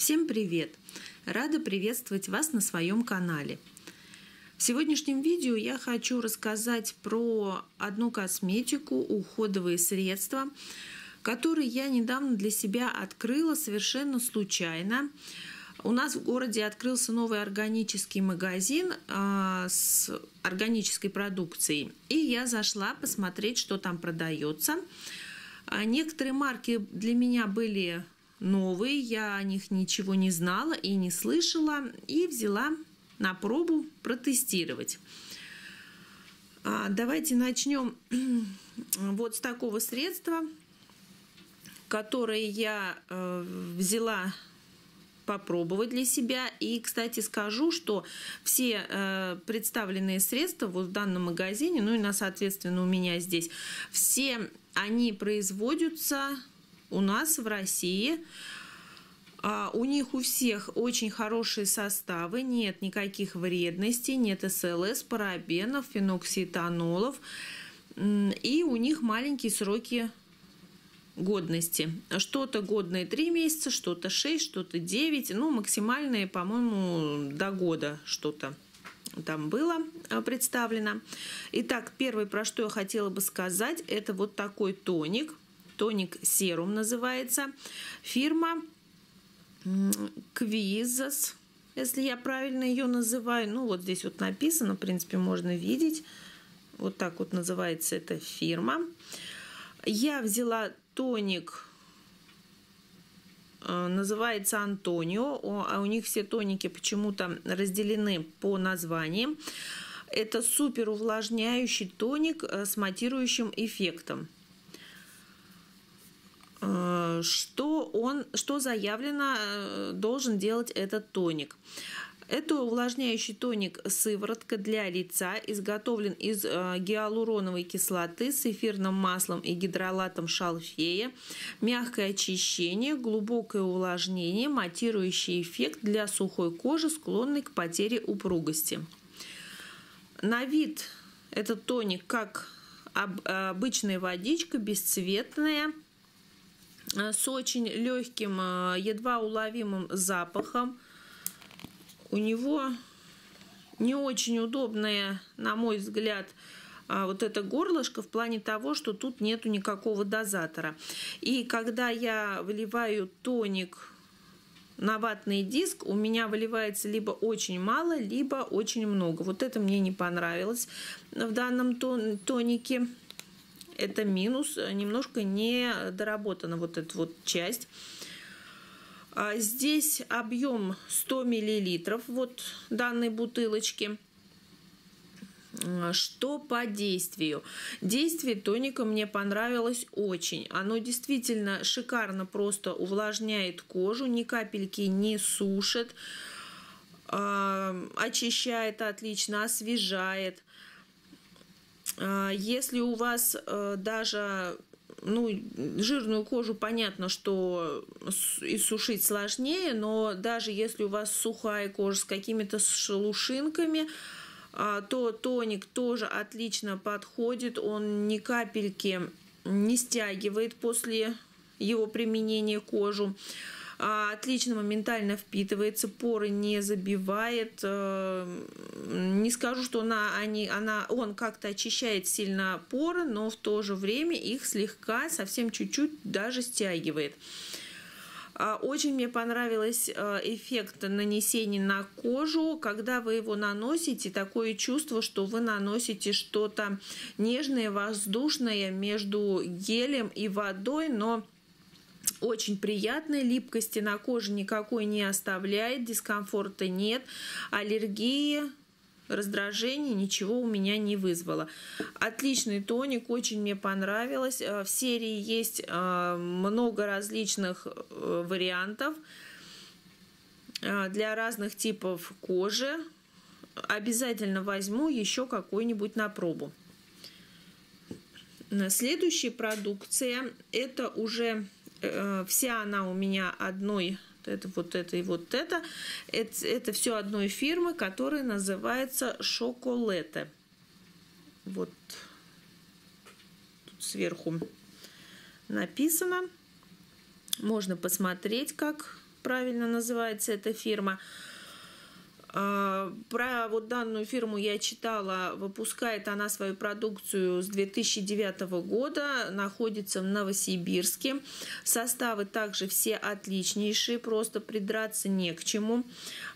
Всем привет! Рада приветствовать вас на своем канале. В сегодняшнем видео я хочу рассказать про одну косметику, уходовые средства, которые я недавно для себя открыла совершенно случайно. У нас в городе открылся новый органический магазин а, с органической продукцией. И я зашла посмотреть, что там продается. А некоторые марки для меня были новые, я о них ничего не знала и не слышала, и взяла на пробу протестировать. А, давайте начнем вот с такого средства, которое я э, взяла попробовать для себя. И, кстати, скажу, что все э, представленные средства вот в данном магазине, ну и, на, соответственно, у меня здесь, все они производятся у нас в России. А у них у всех очень хорошие составы, нет никаких вредностей, нет СЛС, парабенов, феноксиэтанолов. И у них маленькие сроки годности. Что-то годное 3 месяца, что-то 6, что-то 9. Ну, максимальные, по-моему, до года что-то там было а, представлено. Итак, первое, про что я хотела бы сказать, это вот такой тоник – тоник серум называется. Фирма Квизас, если я правильно ее называю. Ну, вот здесь вот написано, в принципе, можно видеть. Вот так вот называется эта фирма. Я взяла тоник, э, называется Антонио, а у них все тоники почему-то разделены по названиям. Это супер увлажняющий тоник э, с матирующим эффектом. Э, что он, что заявлено э, должен делать этот тоник. Это увлажняющий тоник сыворотка для лица, изготовлен из э, гиалуроновой кислоты с эфирным маслом и гидролатом шалфея, мягкое очищение, глубокое увлажнение, матирующий эффект для сухой кожи, склонной к потере упругости. На вид этот тоник как обычная водичка, бесцветная, с очень легким, э, едва уловимым запахом. У него не очень удобная, на мой взгляд, э, вот это горлышко в плане того, что тут нету никакого дозатора. И когда я выливаю тоник на ватный диск, у меня выливается либо очень мало, либо очень много. Вот это мне не понравилось в данном тонике это минус, немножко не доработана вот эта вот часть. А здесь объем 100 миллилитров вот данной бутылочки. Что по действию? Действие тоника мне понравилось очень. Оно действительно шикарно просто увлажняет кожу, ни капельки не сушит, а, очищает отлично, освежает. А, если у вас э, даже ну, жирную кожу понятно, что иссушить сложнее, но даже если у вас сухая кожа с какими-то шелушинками, а, то тоник тоже отлично подходит. Он ни капельки не стягивает после его применения кожу. А, отлично моментально впитывается, поры не забивает. Э, не скажу, что она, они, она, он как-то очищает сильно поры, но в то же время их слегка, совсем чуть-чуть даже стягивает. А, очень мне понравился э, эффект нанесения на кожу. Когда вы его наносите, такое чувство, что вы наносите что-то нежное, воздушное между гелем и водой, но очень приятная, липкости на коже никакой не оставляет, дискомфорта нет, аллергии, раздражения ничего у меня не вызвало. Отличный тоник, очень мне понравилось. Э, в серии есть э, много различных э, вариантов для разных типов кожи. Обязательно возьму еще какой-нибудь на пробу. Следующая продукция это уже Э, вся она у меня одной это вот это и вот это. Это, это все одной фирмы, которая называется Шоколете. Вот тут сверху написано. Можно посмотреть, как правильно называется эта фирма. А, про вот данную фирму я читала, выпускает она свою продукцию с 2009 года, находится в Новосибирске. Составы также все отличнейшие, просто придраться не к чему.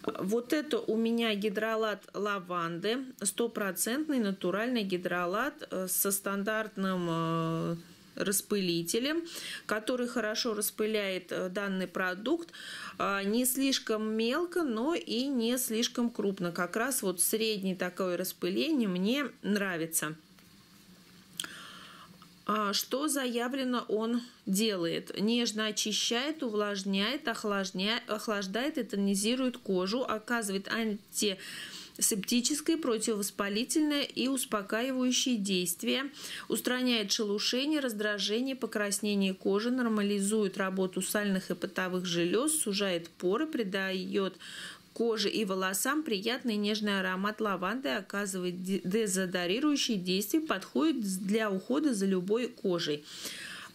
Вот это у меня гидролат лаванды, стопроцентный натуральный гидролат э, со стандартным э, распылителем, который хорошо распыляет э, данный продукт а, не слишком мелко, но и не слишком крупно. Как раз вот среднее такое распыление мне нравится. А, что заявлено он делает? Нежно очищает, увлажняет, охлаждает, охлаждает и тонизирует кожу, оказывает анти септическое, противовоспалительное и успокаивающее действие, устраняет шелушение, раздражение, покраснение кожи, нормализует работу сальных и потовых желез, сужает поры, придает коже и волосам приятный нежный аромат лаванды, оказывает дезодорирующее действие, подходит для ухода за любой кожей.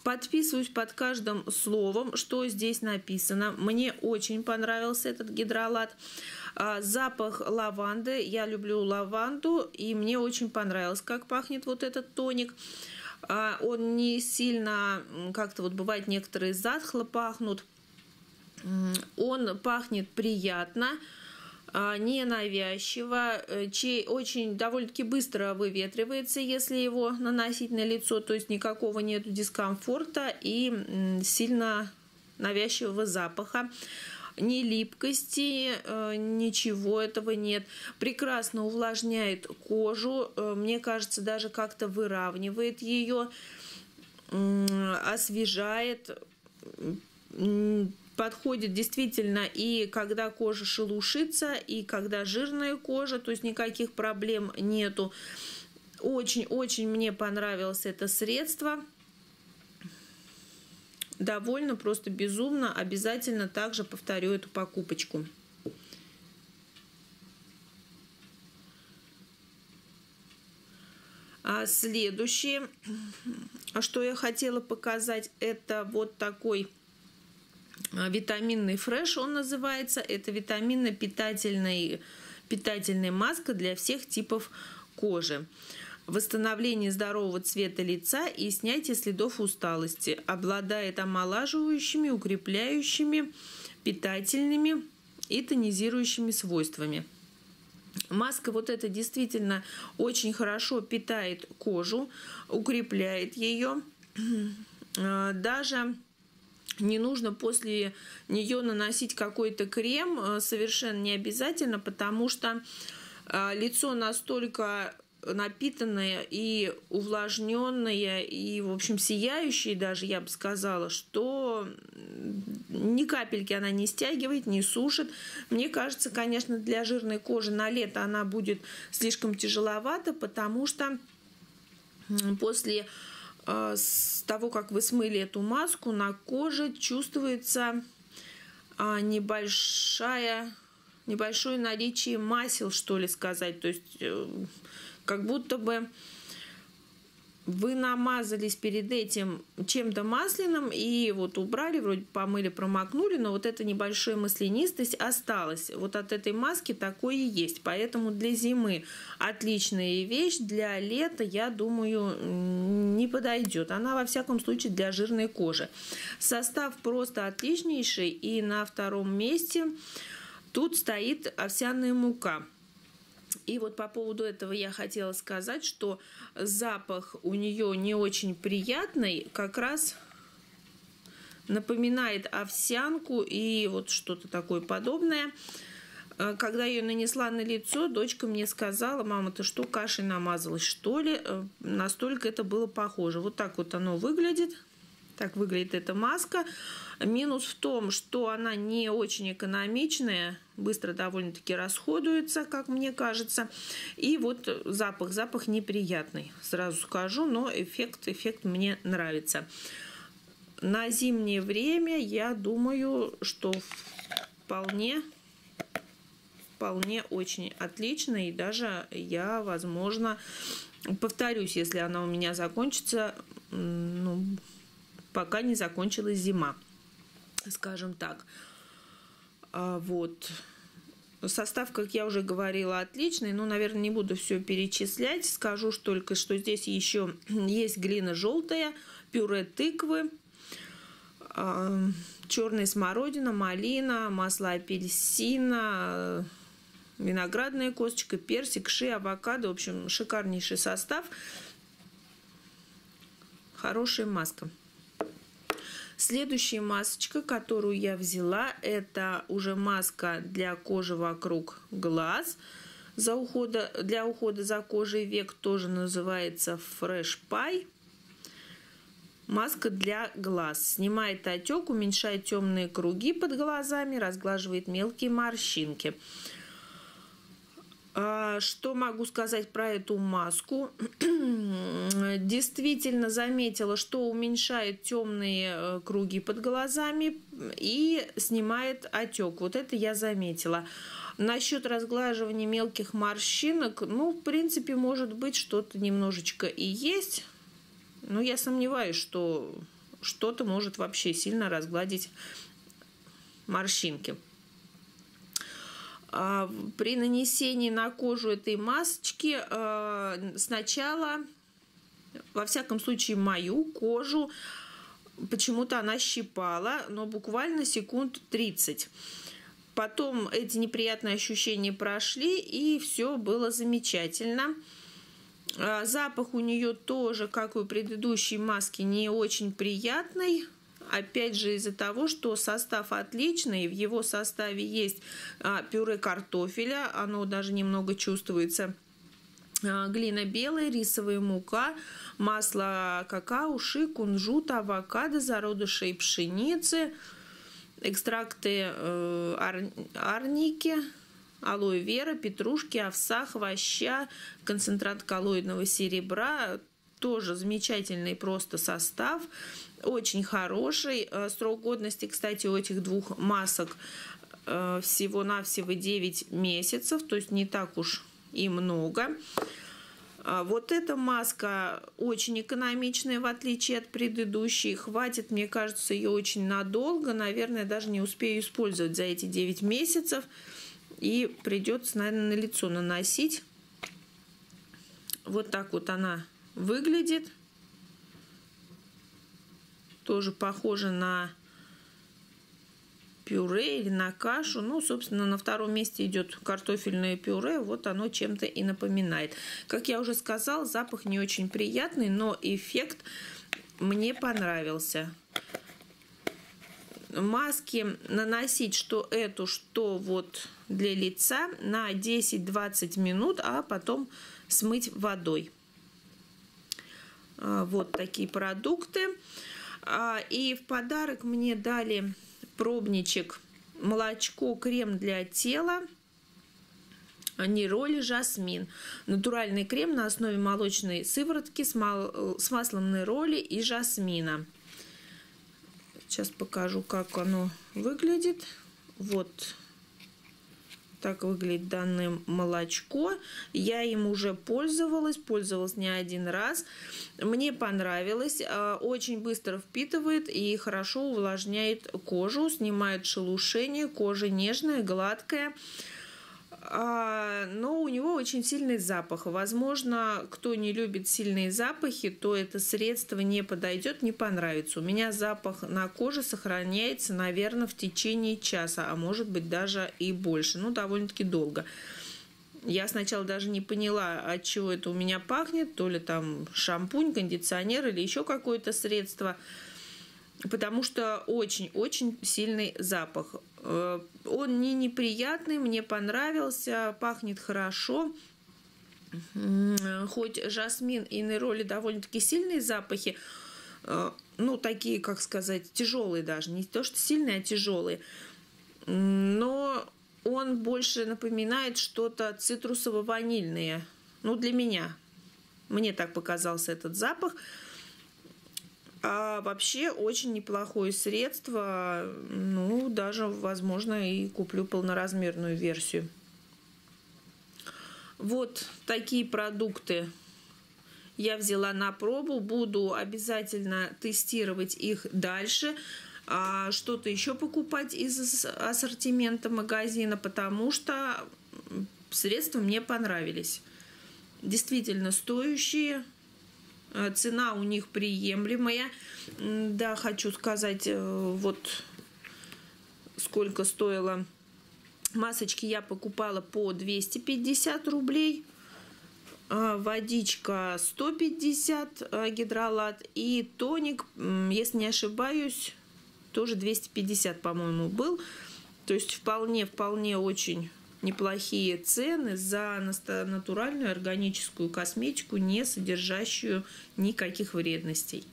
Подписываюсь под каждым словом, что здесь написано. Мне очень понравился этот гидролат. А, запах лаванды. Я люблю лаванду, и мне очень понравилось, как пахнет вот этот тоник. А, он не сильно, как-то вот бывает, некоторые затхло пахнут. Он пахнет приятно а, ненавязчиво, э, чей очень довольно-таки быстро выветривается, если его наносить на лицо, то есть никакого нет дискомфорта и сильно навязчивого запаха ни липкости, э, ничего этого нет. Прекрасно увлажняет кожу, э, мне кажется, даже как-то выравнивает ее, освежает, подходит действительно и когда кожа шелушится, и когда жирная кожа, то есть никаких проблем нету. Очень-очень мне понравилось это средство довольно, просто безумно. Обязательно также повторю эту покупочку. А следующее, что я хотела показать, это вот такой а, витаминный фреш, он называется. Это витаминно-питательная питательная маска для всех типов кожи восстановление здорового цвета лица и снятие следов усталости. Обладает омолаживающими, укрепляющими, питательными и тонизирующими свойствами. Маска вот эта действительно очень хорошо питает кожу, укрепляет ее. Даже не нужно после нее наносить какой-то крем, э, совершенно не обязательно, потому что э, лицо настолько напитанная и увлажненная, и, в общем, сияющая даже, я бы сказала, что ни капельки она не стягивает, не сушит. Мне кажется, конечно, для жирной кожи на лето она будет слишком тяжеловата, потому что после э, того, как вы смыли эту маску, на коже чувствуется а, небольшая небольшое наличие масел, что ли сказать. То есть э, как будто бы вы намазались перед этим чем-то масляным и вот убрали, вроде помыли, промокнули, но вот эта небольшая маслянистость осталась. Вот от этой маски такое и есть. Поэтому для зимы отличная вещь, для лета, я думаю, не подойдет. Она, во всяком случае, для жирной кожи. Состав просто отличнейший. И на втором месте тут стоит овсяная мука. И вот по поводу этого я хотела сказать, что запах у нее не очень приятный, как раз напоминает овсянку и вот что-то такое подобное. Э, когда ее нанесла на лицо, дочка мне сказала, мама, ты что, кашей намазалась, что ли? Э, настолько это было похоже. Вот так вот оно выглядит. Так выглядит эта маска. Минус в том, что она не очень экономичная, быстро довольно-таки расходуется, как мне кажется. И вот запах, запах неприятный, сразу скажу, но эффект, эффект мне нравится. На зимнее время я думаю, что вполне вполне очень отлично и даже я, возможно, повторюсь, если она у меня закончится, ну, пока не закончилась зима скажем так. А, вот. Состав, как я уже говорила, отличный. Ну, наверное, не буду все перечислять. Скажу только, что здесь еще есть глина желтая, пюре тыквы, а, черная смородина, малина, масло апельсина, виноградная косточка, персик, ши, авокадо. В общем, шикарнейший состав. Хорошая маска. Следующая масочка, которую я взяла, это уже маска для кожи вокруг глаз. За ухода, для ухода за кожей век тоже называется Fresh Pie. Маска для глаз. Снимает отек, уменьшает темные круги под глазами, разглаживает мелкие морщинки. А, что могу сказать про эту маску? Действительно заметила, что уменьшает темные э, круги под глазами и снимает отек. Вот это я заметила. Насчет разглаживания мелких морщинок, ну, в принципе, может быть, что-то немножечко и есть. Но я сомневаюсь, что что-то может вообще сильно разгладить морщинки. А, при нанесении на кожу этой масочки а, сначала, во всяком случае, мою кожу, почему-то она щипала, но буквально секунд 30. Потом эти неприятные ощущения прошли, и все было замечательно. А, запах у нее тоже, как и у предыдущей маски, не очень приятный опять же из-за того, что состав отличный, в его составе есть а, пюре картофеля, оно даже немного чувствуется, а, глина белая, рисовая мука, масло какао, ши, кунжут, авокадо, зародышей пшеницы, экстракты э, ар, арники, алоэ вера, петрушки, овса, хвоща, концентрат коллоидного серебра, тоже замечательный просто состав очень хороший. Э, срок годности, кстати, у этих двух масок э, всего-навсего 9 месяцев, то есть не так уж и много. А вот эта маска очень экономичная, в отличие от предыдущей. Хватит, мне кажется, ее очень надолго. Наверное, даже не успею использовать за эти 9 месяцев. И придется, наверное, на лицо наносить. Вот так вот она выглядит тоже похоже на пюре или на кашу. Ну, собственно, на втором месте идет картофельное пюре. Вот оно чем-то и напоминает. Как я уже сказала, запах не очень приятный, но эффект мне понравился. Маски наносить что эту, что вот для лица на 10-20 минут, а потом смыть водой. А, вот такие продукты. А, и в подарок мне дали пробничек молочко, крем для тела, Нероли Жасмин. Натуральный крем на основе молочной сыворотки с, мал... с маслом нероли и жасмина. Сейчас покажу, как оно выглядит. Вот так выглядит данное молочко. Я им уже пользовалась, пользовалась не один раз. Мне понравилось. А, очень быстро впитывает и хорошо увлажняет кожу, снимает шелушение. Кожа нежная, гладкая. А, но очень сильный запах. Возможно, кто не любит сильные запахи, то это средство не подойдет, не понравится. У меня запах на коже сохраняется, наверное, в течение часа, а может быть даже и больше. Ну, довольно-таки долго. Я сначала даже не поняла, от чего это у меня пахнет, то ли там шампунь, кондиционер или еще какое-то средство потому что очень-очень сильный запах. Э, он не неприятный, мне понравился, пахнет хорошо. Хоть жасмин и нероли довольно-таки сильные запахи, э, ну, такие, как сказать, тяжелые даже, не то, что сильные, а тяжелые. Но он больше напоминает что-то цитрусово-ванильное. Ну, для меня. Мне так показался этот запах. А вообще очень неплохое средство. Ну, даже, возможно, и куплю полноразмерную версию. Вот такие продукты я взяла на пробу. Буду обязательно тестировать их дальше. а, что-то еще покупать из ассортимента магазина, потому что средства мне понравились. Действительно стоящие, цена у них приемлемая. Да, хочу сказать, э, вот сколько стоило масочки я покупала по 250 рублей. А, водичка 150 гидролат и тоник, если не ошибаюсь, тоже 250, по-моему, был. То есть вполне-вполне очень неплохие цены за натуральную органическую косметику, не содержащую никаких вредностей.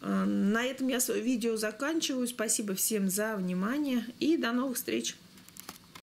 А, на этом я свое видео заканчиваю. Спасибо всем за внимание и до новых встреч!